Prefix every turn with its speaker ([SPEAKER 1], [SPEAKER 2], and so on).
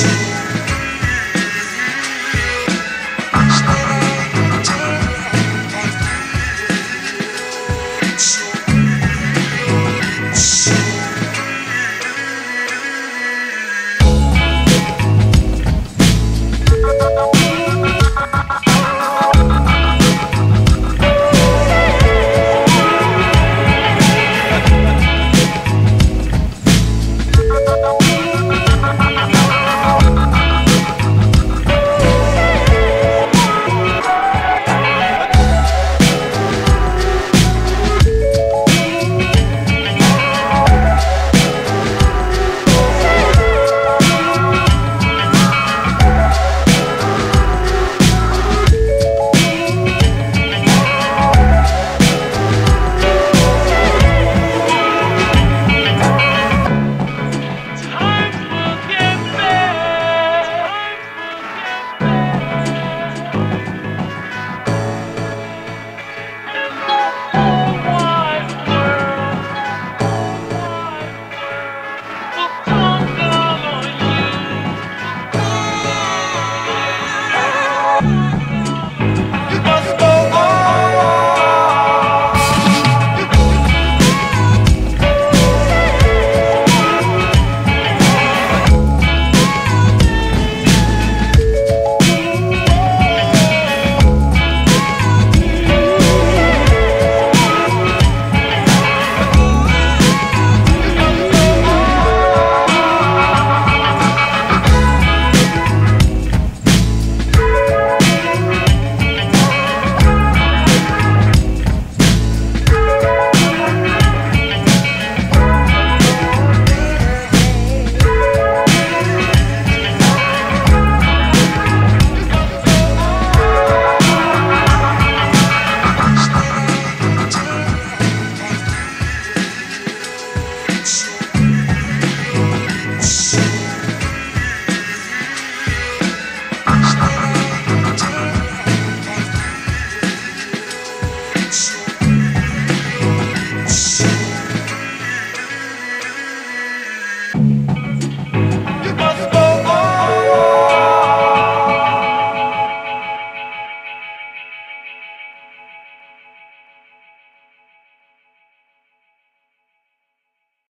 [SPEAKER 1] Yes.